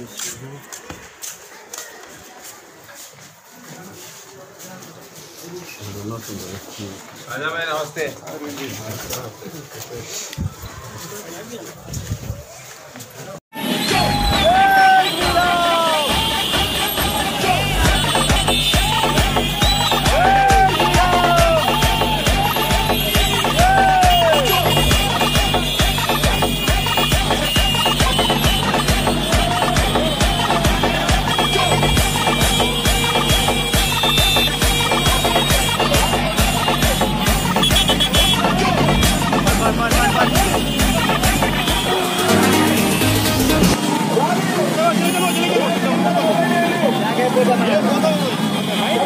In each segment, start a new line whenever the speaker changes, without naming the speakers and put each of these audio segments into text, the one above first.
ですよね。あり。राजा भाई नमस्ते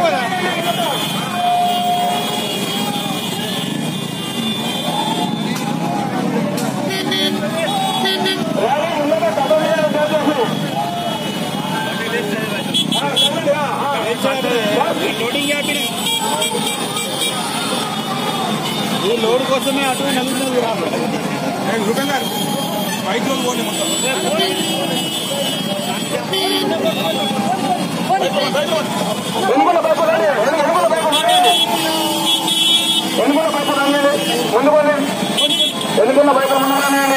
ఈ లోడ్ కోసమే అటు నలుగుతుంది బైక్ లో పోనీ మొత్తం
ఎనుగుల పైపు రండి ముందు